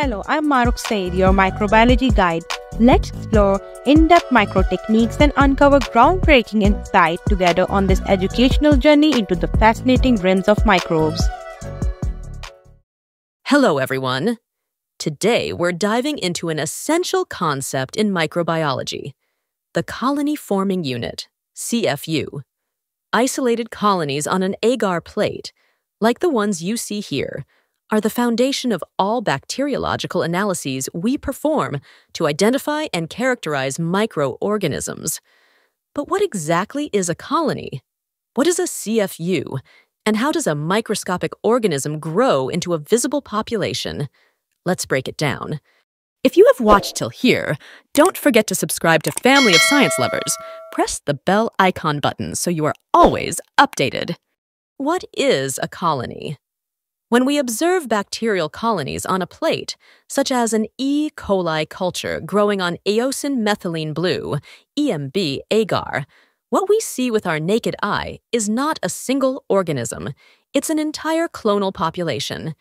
Hello, I'm Maruk Said, your microbiology guide. Let's explore in-depth micro techniques and uncover groundbreaking insight together on this educational journey into the fascinating realms of microbes. Hello, everyone. Today, we're diving into an essential concept in microbiology the colony forming unit, CFU. Isolated colonies on an agar plate, like the ones you see here, are the foundation of all bacteriological analyses we perform to identify and characterize microorganisms. But what exactly is a colony? What is a CFU? And how does a microscopic organism grow into a visible population? Let's break it down. If you have watched till here, don't forget to subscribe to Family of Science Lovers. Press the bell icon button so you are always updated. What is a colony? When we observe bacterial colonies on a plate, such as an E. coli culture growing on eosin methylene blue, EMB agar, what we see with our naked eye is not a single organism, it's an entire clonal population.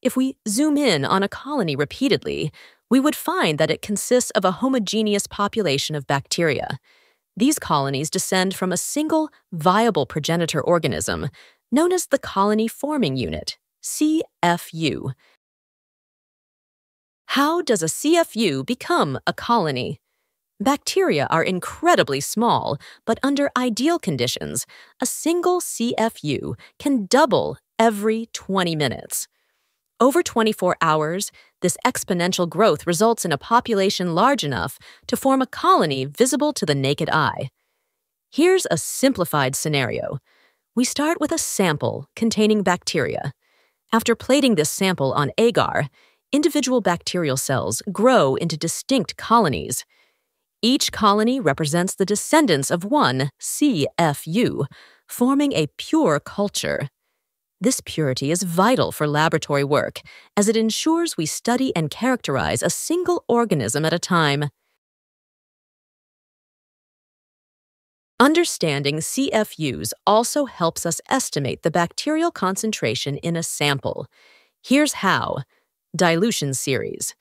If we zoom in on a colony repeatedly, we would find that it consists of a homogeneous population of bacteria. These colonies descend from a single viable progenitor organism, known as the colony forming unit, CFU. How does a CFU become a colony? Bacteria are incredibly small, but under ideal conditions, a single CFU can double every 20 minutes. Over 24 hours, this exponential growth results in a population large enough to form a colony visible to the naked eye. Here's a simplified scenario. We start with a sample containing bacteria. After plating this sample on agar, individual bacterial cells grow into distinct colonies. Each colony represents the descendants of one CFU, forming a pure culture. This purity is vital for laboratory work, as it ensures we study and characterize a single organism at a time. Understanding CFUs also helps us estimate the bacterial concentration in a sample. Here's how. Dilution series.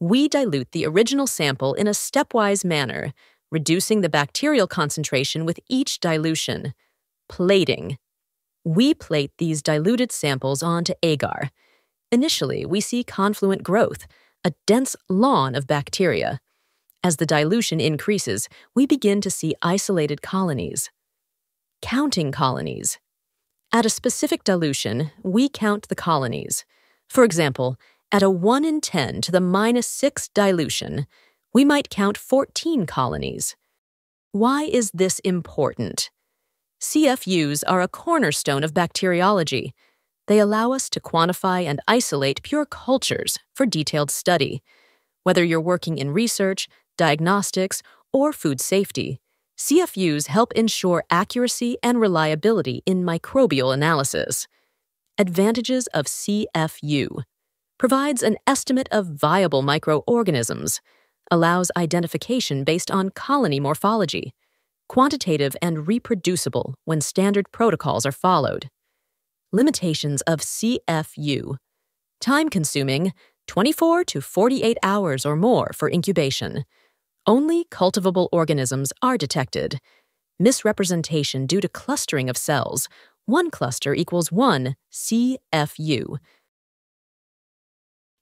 We dilute the original sample in a stepwise manner, reducing the bacterial concentration with each dilution. Plating. We plate these diluted samples onto agar. Initially, we see confluent growth, a dense lawn of bacteria. As the dilution increases, we begin to see isolated colonies. Counting colonies. At a specific dilution, we count the colonies. For example, at a 1 in 10 to the minus 6 dilution, we might count 14 colonies. Why is this important? CFUs are a cornerstone of bacteriology. They allow us to quantify and isolate pure cultures for detailed study. Whether you're working in research, diagnostics, or food safety, CFUs help ensure accuracy and reliability in microbial analysis. Advantages of CFU provides an estimate of viable microorganisms, allows identification based on colony morphology, quantitative and reproducible when standard protocols are followed. Limitations of CFU time consuming 24 to 48 hours or more for incubation only cultivable organisms are detected. Misrepresentation due to clustering of cells. One cluster equals one CFU.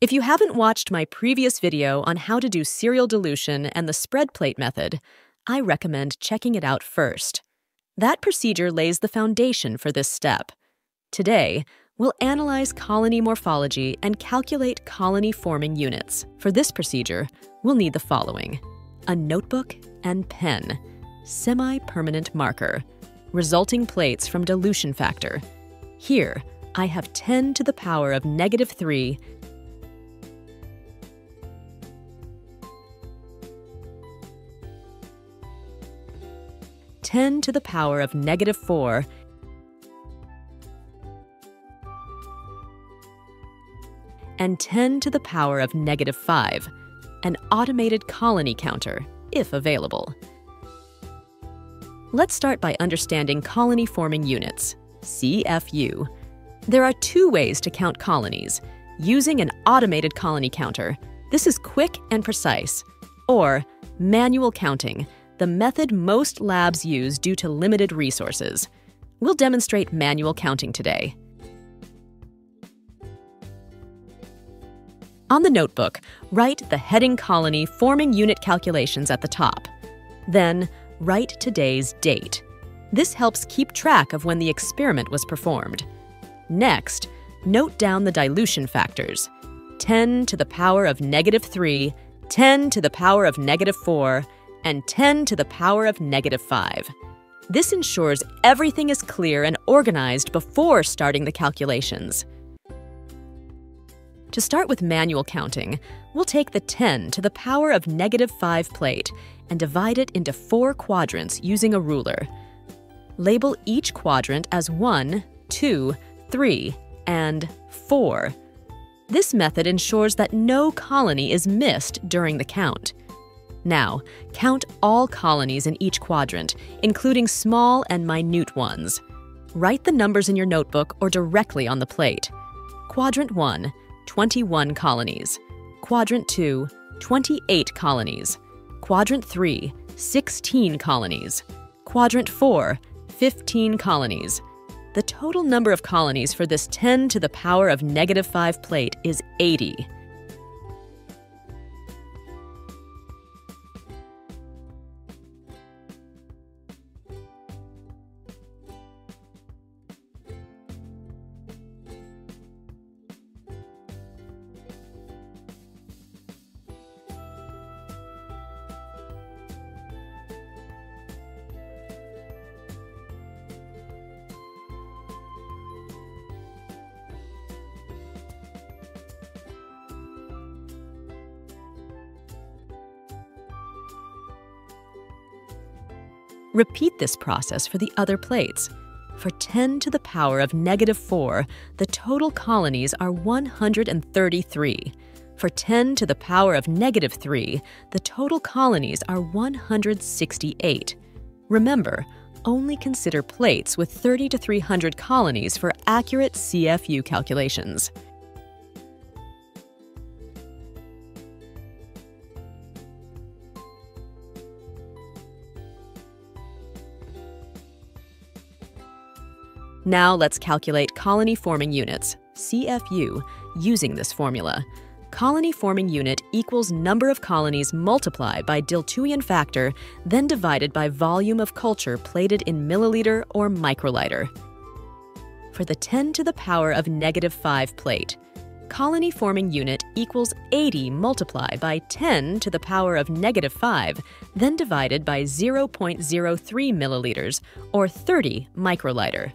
If you haven't watched my previous video on how to do serial dilution and the spread plate method, I recommend checking it out first. That procedure lays the foundation for this step. Today, we'll analyze colony morphology and calculate colony forming units. For this procedure, we'll need the following a notebook and pen, semi-permanent marker, resulting plates from dilution factor. Here, I have 10 to the power of negative 3 10 to the power of negative 4 and 10 to the power of negative 5 an automated colony counter, if available. Let's start by understanding colony forming units, CFU. There are two ways to count colonies using an automated colony counter. This is quick and precise. Or manual counting, the method most labs use due to limited resources. We'll demonstrate manual counting today. On the notebook, write the heading colony forming unit calculations at the top. Then, write today's date. This helps keep track of when the experiment was performed. Next, note down the dilution factors 10 to the power of negative 3, 10 to the power of negative 4, and 10 to the power of negative 5. This ensures everything is clear and organized before starting the calculations. To start with manual counting, we'll take the 10 to the power of negative 5 plate and divide it into four quadrants using a ruler. Label each quadrant as 1, 2, 3, and 4. This method ensures that no colony is missed during the count. Now, count all colonies in each quadrant, including small and minute ones. Write the numbers in your notebook or directly on the plate. Quadrant 1 21 colonies. Quadrant 2, 28 colonies. Quadrant 3, 16 colonies. Quadrant 4, 15 colonies. The total number of colonies for this 10 to the power of negative 5 plate is 80. Repeat this process for the other plates. For 10 to the power of negative 4, the total colonies are 133. For 10 to the power of negative 3, the total colonies are 168. Remember, only consider plates with 30 to 300 colonies for accurate CFU calculations. Now let's calculate colony forming units, CFU, using this formula. Colony forming unit equals number of colonies multiplied by dilution factor, then divided by volume of culture plated in milliliter or microliter. For the 10 to the power of negative 5 plate, colony forming unit equals 80 multiplied by 10 to the power of negative 5, then divided by 0.03 milliliters or 30 microliter.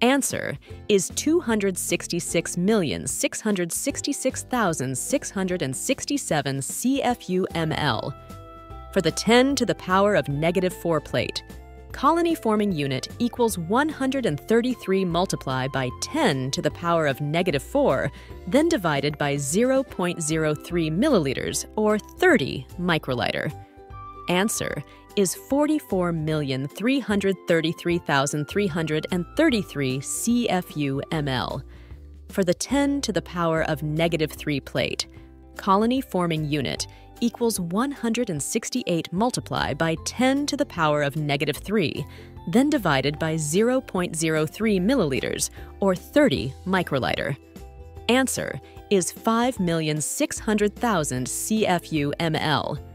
Answer is 266,666,667 CFU-mL. For the 10 to the power of negative 4 plate, colony forming unit equals 133 multiplied by 10 to the power of negative 4, then divided by 0.03 milliliters or 30 microliter. Answer is 44,333,333 CFU ml. For the 10 to the power of negative 3 plate, colony forming unit equals 168 multiplied by 10 to the power of negative 3, then divided by 0.03 milliliters or 30 microliter. Answer is 5,600,000 CFU ml.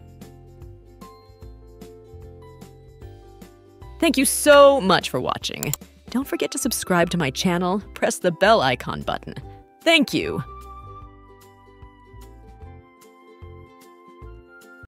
Thank you so much for watching. Don't forget to subscribe to my channel, press the bell icon button. Thank you!